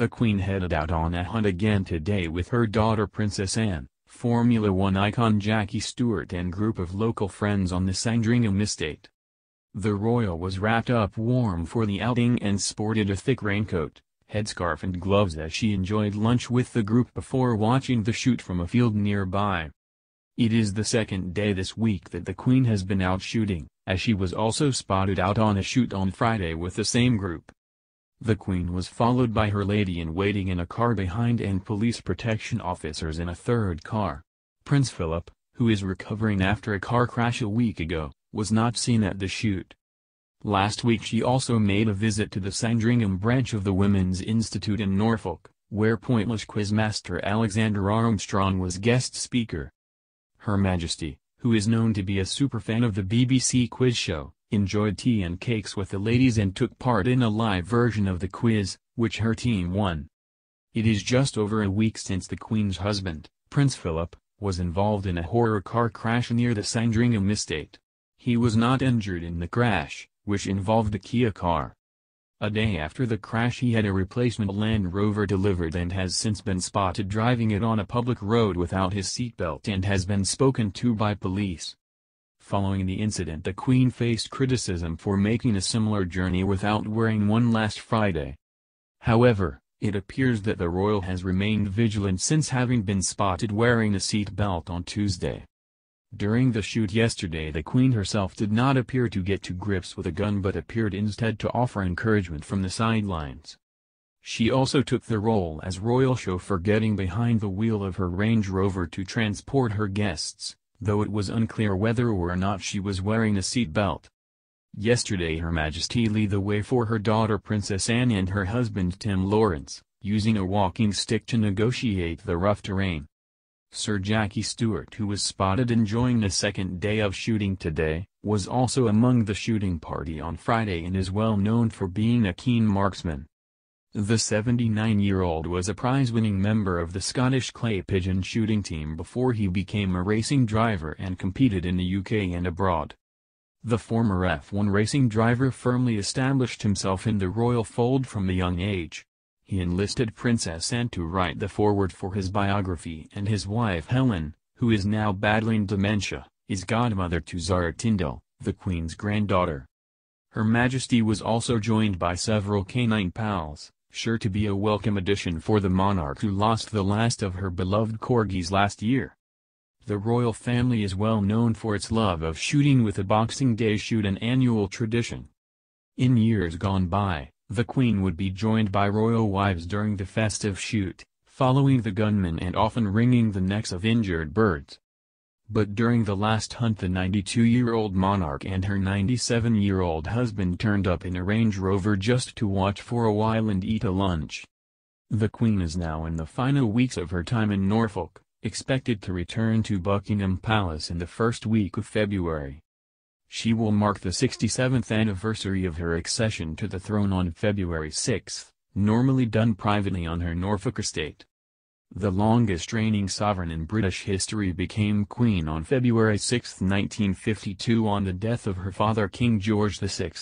The Queen headed out on a hunt again today with her daughter Princess Anne, Formula One icon Jackie Stewart and group of local friends on the Sandringham estate. The royal was wrapped up warm for the outing and sported a thick raincoat, headscarf and gloves as she enjoyed lunch with the group before watching the shoot from a field nearby. It is the second day this week that the Queen has been out shooting, as she was also spotted out on a shoot on Friday with the same group. The Queen was followed by her lady-in-waiting in a car behind and police protection officers in a third car. Prince Philip, who is recovering after a car crash a week ago, was not seen at the shoot. Last week she also made a visit to the Sandringham branch of the Women's Institute in Norfolk, where Pointless quizmaster Alexander Armstrong was guest speaker. Her Majesty, who is known to be a superfan of the BBC quiz show, enjoyed tea and cakes with the ladies and took part in a live version of the quiz, which her team won. It is just over a week since the Queen's husband, Prince Philip, was involved in a horror car crash near the Sandringham estate. He was not injured in the crash, which involved a Kia car. A day after the crash he had a replacement Land Rover delivered and has since been spotted driving it on a public road without his seatbelt and has been spoken to by police. Following the incident the Queen faced criticism for making a similar journey without wearing one last Friday. However, it appears that the royal has remained vigilant since having been spotted wearing a seatbelt on Tuesday. During the shoot yesterday the Queen herself did not appear to get to grips with a gun but appeared instead to offer encouragement from the sidelines. She also took the role as royal chauffeur getting behind the wheel of her Range Rover to transport her guests, though it was unclear whether or not she was wearing a seat belt. Yesterday Her Majesty led the way for her daughter Princess Anne and her husband Tim Laurence, using a walking stick to negotiate the rough terrain. Sir Jackie Stewart who was spotted enjoying the second day of shooting today, was also among the shooting party on Friday and is well known for being a keen marksman. The 79-year-old was a prize-winning member of the Scottish clay pigeon shooting team before he became a racing driver and competed in the UK and abroad. The former F1 racing driver firmly established himself in the royal fold from a young age. He enlisted Princess Anne to write the foreword for his biography and his wife Helen, who is now battling dementia, is godmother to Zara Tindall, the Queen's granddaughter. Her Majesty was also joined by several canine pals, sure to be a welcome addition for the monarch who lost the last of her beloved corgis last year. The royal family is well known for its love of shooting with a Boxing Day shoot an annual tradition. In years gone by, the Queen would be joined by royal wives during the festive shoot, following the gunmen and often wringing the necks of injured birds. But during the last hunt the 92-year-old monarch and her 97-year-old husband turned up in a Range Rover just to watch for a while and eat a lunch. The Queen is now in the final weeks of her time in Norfolk, expected to return to Buckingham Palace in the first week of February. She will mark the 67th anniversary of her accession to the throne on February 6, normally done privately on her Norfolk estate. The longest reigning sovereign in British history became queen on February 6, 1952 on the death of her father King George VI.